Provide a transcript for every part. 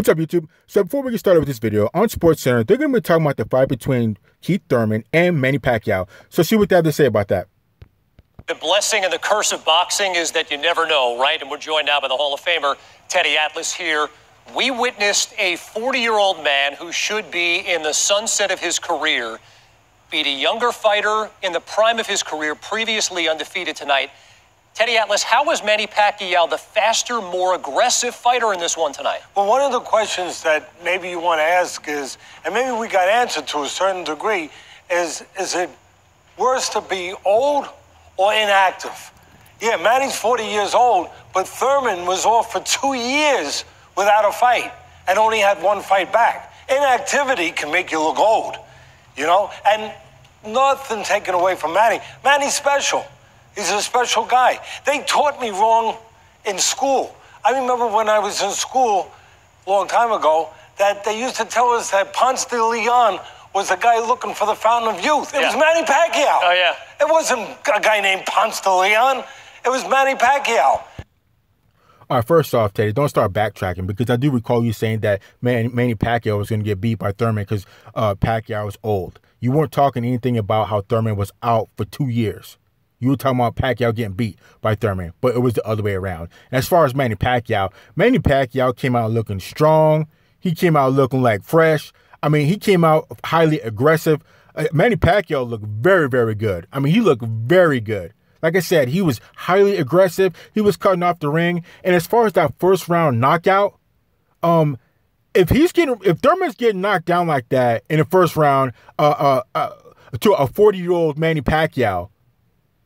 What's up, YouTube? So before we get started with this video, on Sports Center, they're going to be talking about the fight between Keith Thurman and Manny Pacquiao. So see what they have to say about that. The blessing and the curse of boxing is that you never know, right? And we're joined now by the Hall of Famer, Teddy Atlas here. We witnessed a 40-year-old man who should be in the sunset of his career beat a younger fighter in the prime of his career, previously undefeated tonight. Teddy Atlas, how was Manny Pacquiao the faster, more aggressive fighter in this one tonight? Well, one of the questions that maybe you want to ask is, and maybe we got answered to a certain degree, is is it worse to be old or inactive? Yeah, Manny's 40 years old, but Thurman was off for two years without a fight and only had one fight back. Inactivity can make you look old, you know? And nothing taken away from Manny. Manny's special. He's a special guy. They taught me wrong in school. I remember when I was in school a long time ago that they used to tell us that Ponce de Leon was the guy looking for the fountain of youth. It yeah. was Manny Pacquiao. Oh, yeah. It wasn't a guy named Ponce de Leon. It was Manny Pacquiao. All right, first off, Teddy, don't start backtracking because I do recall you saying that Manny, Manny Pacquiao was going to get beat by Thurman because uh, Pacquiao was old. You weren't talking anything about how Thurman was out for two years. You were talking about Pacquiao getting beat by Thurman, but it was the other way around. And as far as Manny Pacquiao, Manny Pacquiao came out looking strong. He came out looking like fresh. I mean, he came out highly aggressive. Uh, Manny Pacquiao looked very, very good. I mean, he looked very good. Like I said, he was highly aggressive. He was cutting off the ring. And as far as that first round knockout, um, if he's getting if Thurman's getting knocked down like that in the first round, uh, uh, uh to a 40 year old Manny Pacquiao,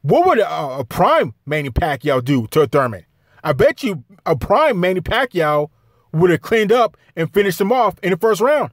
what would a, a prime Manny Pacquiao do to a Thurman? I bet you a prime Manny Pacquiao would have cleaned up and finished him off in the first round.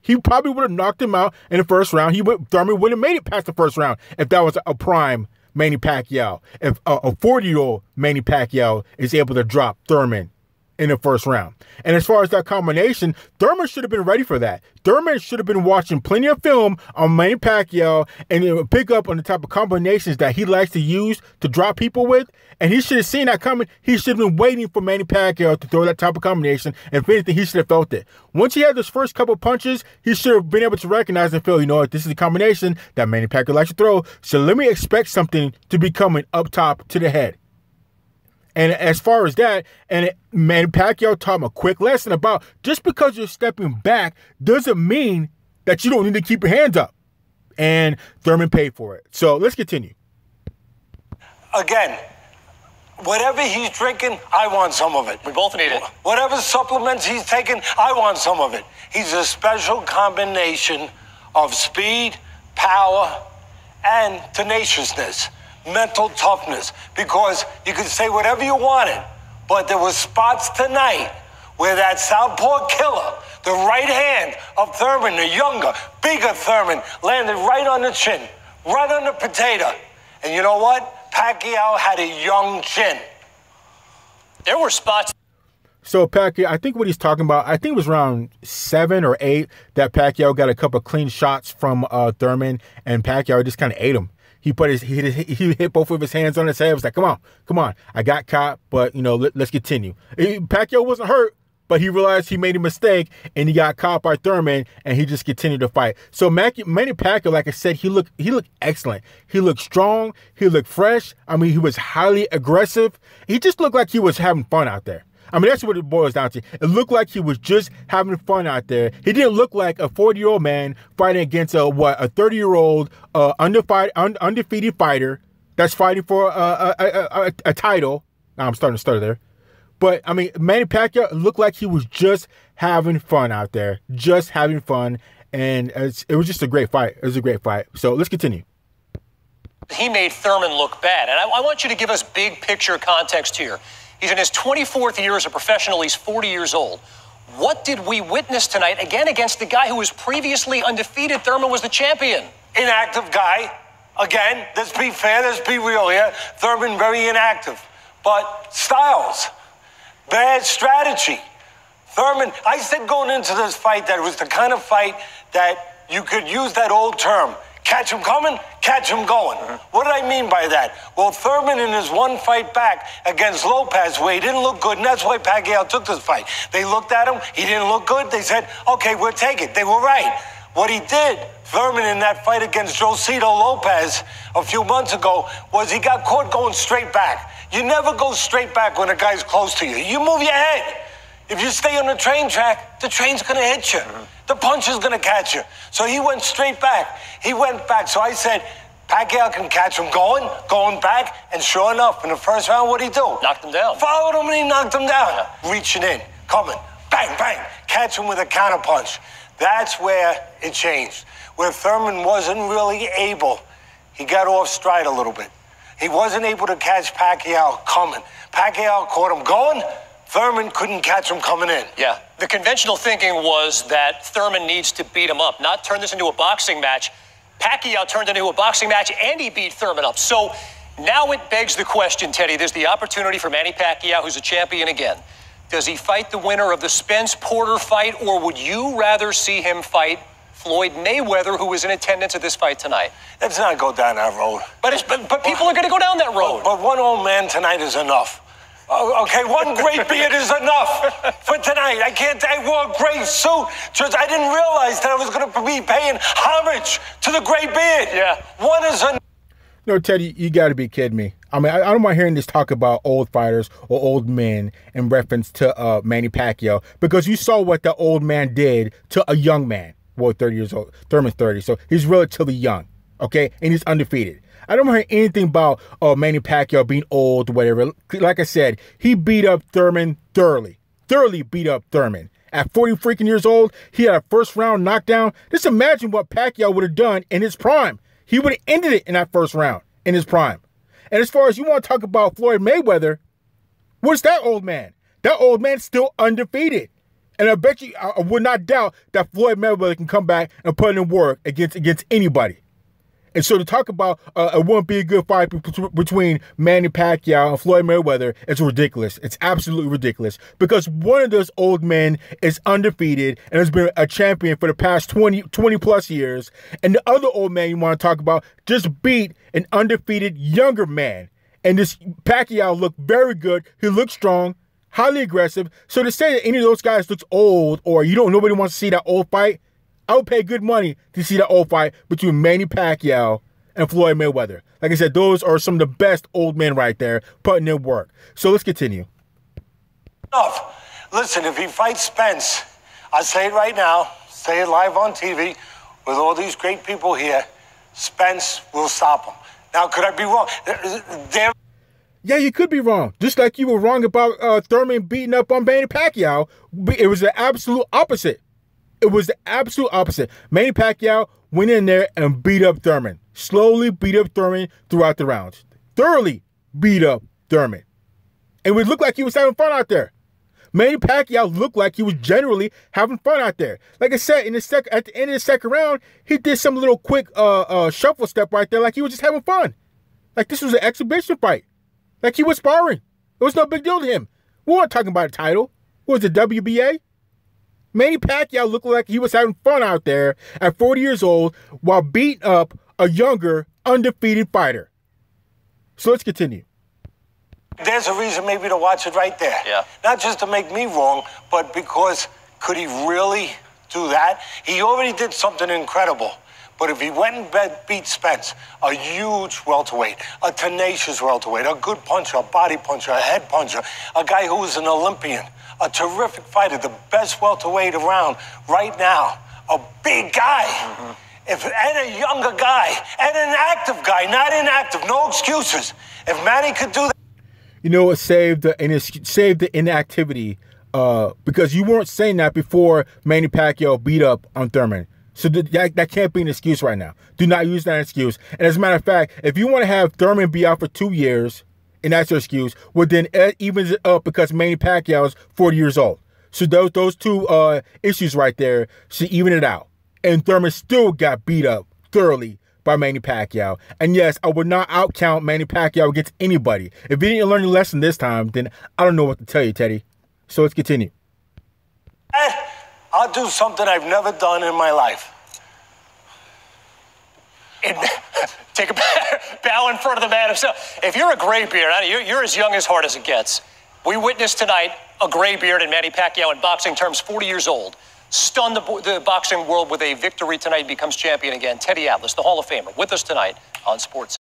He probably would have knocked him out in the first round. He would Thurman wouldn't have made it past the first round if that was a prime Manny Pacquiao. If a 40 year old Manny Pacquiao is able to drop Thurman in the first round. And as far as that combination, Thurman should have been ready for that. Thurman should have been watching plenty of film on Manny Pacquiao and pick up on the type of combinations that he likes to use to drop people with. And he should have seen that coming. He should have been waiting for Manny Pacquiao to throw that type of combination. And if anything, he should have felt it. Once he had those first couple punches, he should have been able to recognize and feel, you know what, this is a combination that Manny Pacquiao likes to throw. So let me expect something to be coming up top to the head. And as far as that, and man, Pacquiao taught him a quick lesson about just because you're stepping back doesn't mean that you don't need to keep your hands up. And Thurman paid for it. So let's continue. Again, whatever he's drinking, I want some of it. We both need it. Whatever supplements he's taking, I want some of it. He's a special combination of speed, power, and tenaciousness mental toughness because you could say whatever you wanted, but there were spots tonight where that southpaw killer, the right hand of Thurman, the younger, bigger Thurman, landed right on the chin, right on the potato. And you know what? Pacquiao had a young chin. There were spots. So Pacquiao, I think what he's talking about, I think it was around seven or eight that Pacquiao got a couple clean shots from uh, Thurman, and Pacquiao just kind of ate him. He put his he, he hit both of his hands on his head. It Was like, "Come on, come on, I got caught, but you know, let, us continue." Pacquiao wasn't hurt, but he realized he made a mistake and he got caught by Thurman, and he just continued to fight. So Manny Pacquiao, like I said, he looked he looked excellent. He looked strong. He looked fresh. I mean, he was highly aggressive. He just looked like he was having fun out there. I mean, that's what it boils down to. It looked like he was just having fun out there. He didn't look like a 40 year old man fighting against a what a 30 year old uh, undefied, un, undefeated fighter that's fighting for a, a, a, a title. Now I'm starting to stutter there. But I mean, Manny Pacquiao looked like he was just having fun out there, just having fun, and it was just a great fight. It was a great fight. So let's continue. He made Thurman look bad, and I, I want you to give us big picture context here. He's in his 24th year as a professional. He's 40 years old. What did we witness tonight, again, against the guy who was previously undefeated? Thurman was the champion. Inactive guy. Again, let's be fair, let's be real here. Thurman, very inactive. But Styles, bad strategy. Thurman, I said going into this fight that it was the kind of fight that you could use that old term catch him coming, catch him going. What did I mean by that? Well, Thurman in his one fight back against Lopez, where he didn't look good, and that's why Pacquiao took this fight. They looked at him, he didn't look good. They said, okay, we'll take it. They were right. What he did, Thurman in that fight against Josesito Lopez a few months ago, was he got caught going straight back. You never go straight back when a guy's close to you. You move your head. If you stay on the train track, the train's gonna hit you. The punch is gonna catch you. So he went straight back. He went back. So I said, Pacquiao can catch him going, going back, and sure enough, in the first round, what'd he do? Knocked him down. Followed him and he knocked him down. Reaching in, coming, bang, bang, catch him with a counter punch. That's where it changed. Where Thurman wasn't really able, he got off stride a little bit. He wasn't able to catch Pacquiao coming. Pacquiao caught him going. Thurman couldn't catch him coming in. Yeah. The conventional thinking was that Thurman needs to beat him up, not turn this into a boxing match. Pacquiao turned into a boxing match and he beat Thurman up. So now it begs the question, Teddy. There's the opportunity for Manny Pacquiao, who's a champion again. Does he fight the winner of the Spence Porter fight, or would you rather see him fight Floyd Mayweather, who was in attendance at this fight tonight? Let's not go down that road. But, it's, but, but people are going to go down that road. But one old man tonight is enough. Oh, okay, one great beard is enough for tonight. I can't. I wore a great suit. Just I didn't realize that I was going to be paying homage to the great beard. Yeah. One is enough. No, Teddy, you got to be kidding me. I mean, I, I don't mind hearing this talk about old fighters or old men in reference to uh, Manny Pacquiao because you saw what the old man did to a young man. Well, 30 years old. Thurman's 30, so he's relatively young, okay? And he's undefeated. I don't hear anything about uh, Manny Pacquiao being old or whatever. Like I said, he beat up Thurman thoroughly. Thoroughly beat up Thurman. At 40 freaking years old, he had a first round knockdown. Just imagine what Pacquiao would have done in his prime. He would have ended it in that first round in his prime. And as far as you want to talk about Floyd Mayweather, what's that old man? That old man's still undefeated. And I bet you, I would not doubt that Floyd Mayweather can come back and put in work against against anybody. And so to talk about uh, it won't be a good fight between Manny Pacquiao and Floyd Mayweather is ridiculous. It's absolutely ridiculous because one of those old men is undefeated and has been a champion for the past 20, 20 plus years. And the other old man you want to talk about just beat an undefeated younger man. And this Pacquiao looked very good. He looked strong, highly aggressive. So to say that any of those guys looks old or you don't nobody wants to see that old fight, I would pay good money to see that old fight between Manny Pacquiao and Floyd Mayweather. Like I said, those are some of the best old men right there putting in work. So let's continue. Enough. Listen, if he fights Spence, I say it right now, say it live on TV with all these great people here, Spence will stop him. Now, could I be wrong? There yeah, you could be wrong. Just like you were wrong about uh, Thurman beating up on Manny Pacquiao. It was the absolute opposite. It was the absolute opposite. Manny Pacquiao went in there and beat up Thurman. Slowly beat up Thurman throughout the rounds. Thoroughly beat up Thurman. And it would look like he was having fun out there. Manny Pacquiao looked like he was generally having fun out there. Like I said, in the sec- at the end of the second round, he did some little quick uh, uh, shuffle step right there, like he was just having fun. Like this was an exhibition fight. Like he was sparring. It was no big deal to him. We weren't talking about a title. What was it, WBA? Manny Pacquiao looked like he was having fun out there at 40 years old while beating up a younger, undefeated fighter. So let's continue. There's a reason maybe to watch it right there. Yeah. Not just to make me wrong, but because could he really do that? He already did something incredible. But if he went and beat Spence, a huge welterweight, a tenacious welterweight, a good puncher, a body puncher, a head puncher, a guy who was an Olympian, a terrific fighter, the best welterweight around right now, a big guy. Mm-hmm. If, and a younger guy, and an active guy, not inactive, no excuses. If Manny could do that. You know, it saved the, and saved the inactivity uh, because you weren't saying that before Manny Pacquiao beat up on Thurman. So that, that can't be an excuse right now. Do not use that excuse. And as a matter of fact, if you want to have Thurman be out for two years, and that's your excuse, well then it evens it up because Manny Pacquiao is 40 years old. So those those two uh, issues right there should even it out. And Thurman still got beat up thoroughly by Manny Pacquiao. And yes, I would not outcount Manny Pacquiao against anybody. If he didn't learn a lesson this time, then I don't know what to tell you, Teddy. So let's continue. I'll do something I've never done in my life. It, Take a front of the man himself. If you're a graybeard, you're, you're as young as hard as it gets. We witnessed tonight a graybeard in Manny Pacquiao in boxing terms, 40 years old. Stunned the, the boxing world with a victory tonight, becomes champion again. Teddy Atlas, the Hall of Famer, with us tonight on Sports.